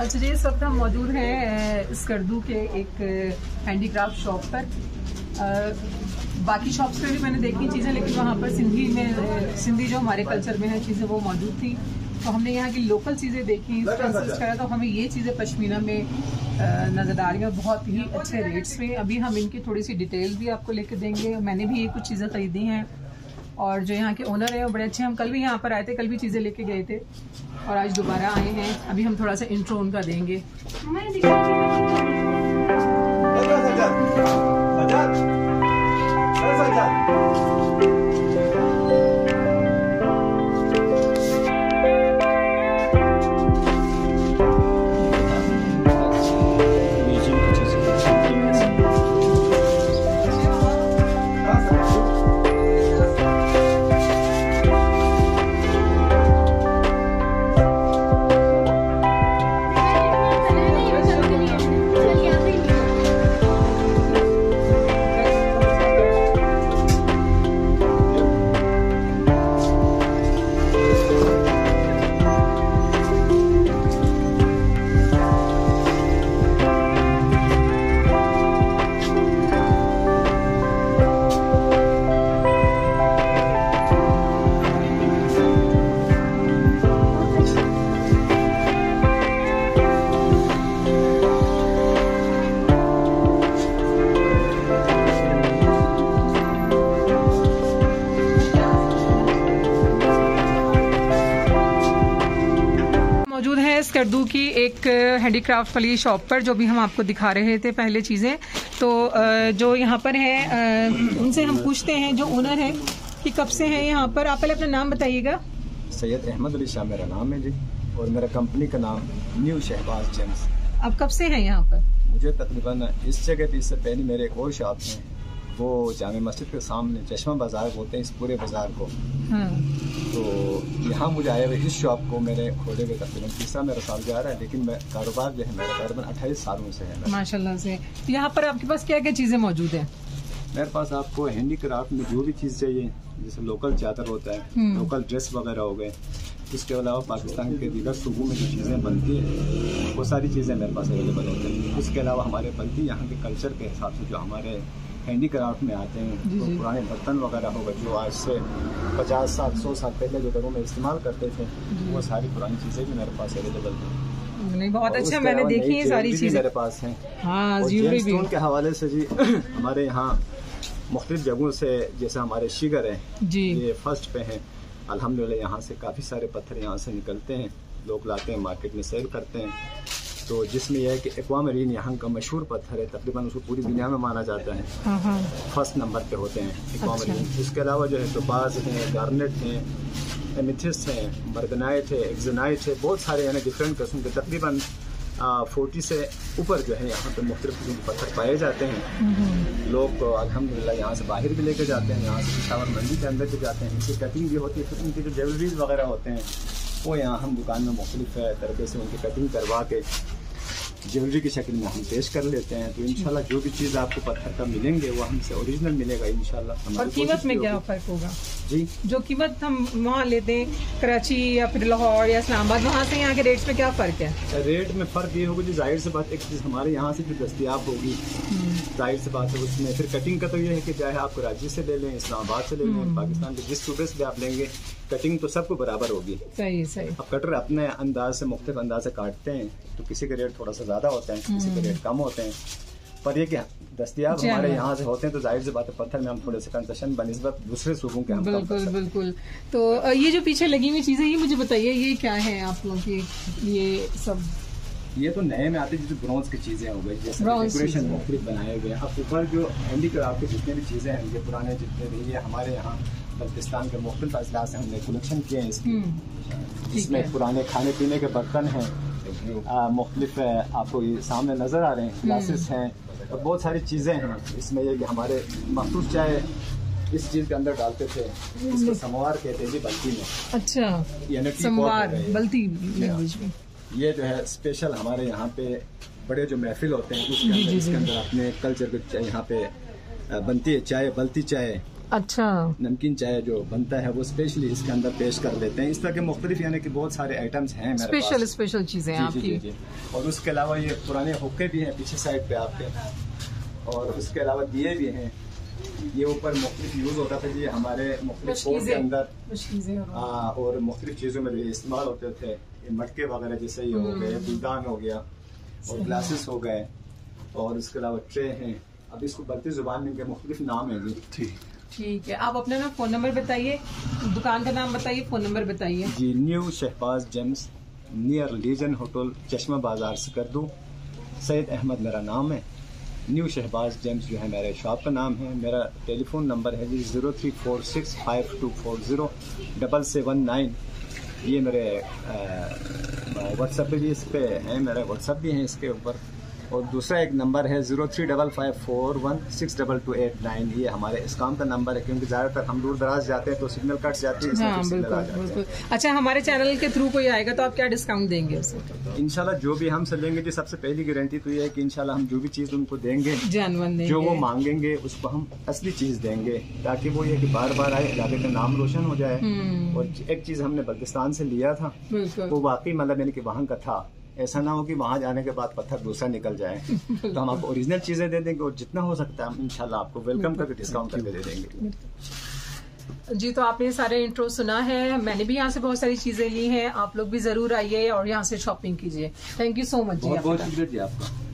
अच्छा जी इस वक्त हम मौजूद हैं स्कर्दू के एक हैंडीक्राफ्ट शॉप पर। अ, बाकी शॉप्स पे भी मैंने देखी चीज़ें लेकिन वहाँ पर सिंधी में सिंधी जो हमारे कल्चर में है चीज़ें वो मौजूद थी। तो हमने यहाँ की लोकल चीज़ें देखी सर्च करा तो हमें ये चीज़ें पश्मीना में नज़र आ रही हैं बहुत ही अच्छे रेट्स में। अभी हम इनकी थोड़ी सी डिटेल भी आपको लेके देंगे। मैंने भी ये कुछ चीज़ें खरीदी हैं। और जो यहाँ के ओनर हैं, वो बड़े अच्छे हम कल भी यहाँ पर आए थे, कल भी चीज़ें लेके गए थे। और आज दोबारा आए हैं। अभी हम थोड़ा सा इंट्रो उनका देंगे। स्कर्दू की एक हैंडीक्राफ्ट वाली शॉप पर जो भी हम आपको दिखा रहे थे पहले चीज़ें तो जो यहाँ पर है उनसे हम पूछते हैं जो ओनर है कि कब से है यहाँ पर? आप पहले अपना नाम बताइएगा। सैयद अहमद अली शाह मेरा नाम है जी और मेरा कंपनी का नाम न्यू शहबाज जेम्स आप कब से हैं यहाँ पर? मुझे तकरीबन इस जगह पे इससे पहले मेरे एक और शॉप है वो जामे मस्जिद के सामने चश्मा बाज़ार बोलते हैं इस पूरे बाज़ार को। हाँ तो यहाँ मुझे आए हुए इस शॉप को मैंने खोले हुए तकरीबन तीसरा मेरा साल जा रहा है लेकिन मैं कारोबार जो है मेरा तकरीबन अट्ठाईस सालों से है। माशाल्लाह से। तो यहाँ पर आपके पास क्या क्या चीज़ें मौजूद हैं? मेरे पास आपको हैंडी क्राफ्ट में जो भी चीज़ चाहिए जैसे लोकल चादर होता है हम्म। लोकल ड्रेस वगैरह हो गए इसके अलावा पाकिस्तान के दीगर सूबों में जो चीज़ें बनती हैं वो सारी चीज़ें मेरे पास अवेलेबल होती हैं। इसके अलावा हमारे बनती यहाँ के कल्चर के हिसाब से जो हमारे हैंडी क्राफ्ट में आते हैं। जी, तो। पुराने बर्तन वगैरह हो गए जो आज से पचास साल सौ साल पहले जो घरों में इस्तेमाल करते थे वो सारी पुरानी चीज़ें भी मेरे पास अवेलेबल हैं। नहीं बहुत अच्छा मैंने देखी है सारी चीज़ें। मेरे पास हैं। हाँ ज्वेलरी भी। के हवाले से जी हमारे यहाँ मुख्तलिफ़ जगहों से जैसे हमारे शिगर हैं जी। ये फ़र्स्ट पे हैं। अल्हम्दुलिल्लाह यहाँ से काफ़ी सारे पत्थर यहाँ से निकलते हैं। लोग लाते हैं मार्केट में सेल करते हैं। तो जिसमें यह है कि एक्वामरीन यहाँ का मशहूर पत्थर है तकरीबन उसको पूरी दुनिया में माना जाता है। हाँ हाँ। फ़र्स्ट नंबर पे होते हैं एक्वामरीन इसके अलावा जो है टोपाज हैं गार्नेट हैं एमिथिस हैं मर्गनाइट है एक्जोनाइट है बहुत सारे यानी डिफरेंट किस्म के तकरीबन फोर्टी से ऊपर जो है यहाँ पे मुख्तलिफ़ किस्म के पत्थर पाए जाते हैं। लोग अलहमदिल्ला यहाँ से बाहर भी लेके जाते हैं यहाँ से पिशावर मंडी के अंदर भी जाते हैं। इनकी कटिंग भी होती है फिर उनकी जो ज्वेलरीज वगैरह होते हैं वो यहाँ हम दुकान में मुख्तलिफ़ तरीके से उनकी कटिंग करवा के ज्वेलरी की शक्ल में हम पेश कर लेते हैं तो इनशाला जो भी चीज़ आपको पत्थर का मिलेंगे वो हमसे ओरिजिनल मिलेगा हमारी और कीमत में क्या फ़र्क होगा? जी। जो कीमत हम वहाँ लेते हैं कराची या फिर लाहौर या इस्लामाबाद वहाँ से यहाँ के रेट्स में क्या फ़र्क है? रेट में फ़र्क ये होगा जी ज़ाहिर से बात एक चीज़ हमारे यहाँ से जो दस्तियाब होगी। ज़ाहिर से बात है उसमें फिर कटिंग का तो ये है कि चाहे आप कराची से ले लें इस्लामाबाद से ले लें पाकिस्तान के जिस सूबे से भी आप लेंगे कटिंग तो सबको बराबर होगी। सही सही अब कटर अपने अंदाज से मुख्तलिफ़ अंदाज से काटते हैं तो किसी के रेट थोड़ा सा ज़्यादा होते हैं किसी के रेट कम होते हैं। पर ये कि दस्तियाब हमारे हाँ। यहाँ से होते हैं तो ज़ाहिर सी बात है पत्थर में हम थोड़े से कंसेशन बनस्बत दूसरे सूबों के हम बिल्कुल बिल्कुल। तो ये जो पीछे लगी हुई चीज़ें ये मुझे बताइए ये क्या है आप लोगों की ये सब? ये तो नए में आते हैं जैसे ब्रॉन्ज की चीज़ें हो गई जैसे डेकोरेशन मुख्तलिफ़ बनाए हैं। अब ऊपर जो हैंडी क्राफ्ट की जितने भी चीज़ें हैं ये पुराने जितने भी ये हमारे यहाँ बल्तिस्तान के मुख्तलिफ़ अजला से हमने कलेक्शन किए हैं इसकी हम्म, इसमें पुराने खाने पीने के बर्तन हैं मुख्तलिफ़ है, आपको ये सामने नज़र आ रहे हैं ग्लासेस हैं और बहुत सारी चीज़ें हैं। इसमें ये कि हमारे मखसूस चाय इस चीज़ के अंदर डालते थे इसको समवार कहते जी बल्टी में। अच्छा। यानी टी संवार ये। बल्ती लैंग्वेज में। ये जो है स्पेशल हमारे यहाँ पे बड़े जो महफिल होते हैं उसके अंदर इसके अंदर अपने कल्चर को यहाँ पे बनती है चाय बलती चाय। अच्छा। नमकीन चाय जो बनता है वो स्पेशली इसके अंदर पेश कर लेते हैं। इस तरह के मुख्तलिफ़ यानी कि बहुत सारे आइटम्स हैं मेरे स्पेशल पास। स्पेशल चीज़ें हैं जी जी जी जी। और उसके अलावा ये पुराने हुक्के भी हैं पीछे साइड पे आपके। और उसके अलावा दिए भी हैं। ये ऊपर मुख्तलिफ़ यूज़ होता था जी हमारे मुख्तलिफ़ के अंदर। और- हाँ और मुख्तलिफ़ चीज़ों में इस्तेमाल होते थे मटके वगैरह जैसे ये हो गए बुलदान हो गया और ग्लासेस हो गए और उसके अलावा ट्रे हैं। अब इसको बढ़ती ज़ुबान में इनके मुख्तलिफ़ नाम है जी। ठीक। ठीक है। आप अपना ना फ़ोन नंबर बताइए। दुकान का नाम बताइए फ़ोन नंबर बताइए। जी, न्यू शहबाज जेम्स नियर लीजन होटल चश्मा बाज़ार से कर दूँ सैयद अहमद मेरा नाम है। न्यू शहबाज जेम्स जो है, मेरे शॉप का नाम है। मेरा टेलीफोन नंबर है जी zero three four six five two four zero double seven nine. ये मेरे व्हाट्सएप पे भी इस पर है, मेरा व्हाट्सएप भी है इसके ऊपर। और दूसरा एक नंबर है zero three double five four one six double two eight nine. ये हमारे इस काम का नंबर है क्योंकि ज़्यादातर हम दूर दराज जाते हैं तो सिग्नल कट जाती है हाँ बिल्कुल जाते बिल्कुल। अच्छा हमारे चैनल के थ्रू कोई आएगा तो आप क्या डिस्काउंट देंगे उसे? इंशाल्लाह जो भी हमसे लेंगे जी सबसे पहली गारंटी तो ये है कि इंशाल्लाह हम जो भी चीज़ उनको देंगे जानवन देंगे। जो वो मांगेंगे उसको हम असली चीज़ देंगे ताकि वो ये कि बार बार आए इलाके का नाम रोशन हो जाए। हम्म, और एक चीज़ हमने बल्तिस्तान से लिया था वो वाकई मतलब यानी कि वहाँ का था। ऐसा ना हो कि वहाँ जाने के बाद पत्थर दूसरा निकल जाए। तो हम आपको ओरिजिनल चीज़ें दे देंगे और जितना हो सकता है हम इंशाल्लाह आपको वेलकम करके डिस्काउंट करके दे देंगे। जी तो आपने सारे इंट्रो सुना है। मैंने भी यहाँ से बहुत सारी चीज़ें ली हैं। आप लोग भी ज़रूर आइए और यहाँ से शॉपिंग कीजिए। थैंक यू सो मच जी बहुत बहुत शुक्रिया जी आपका।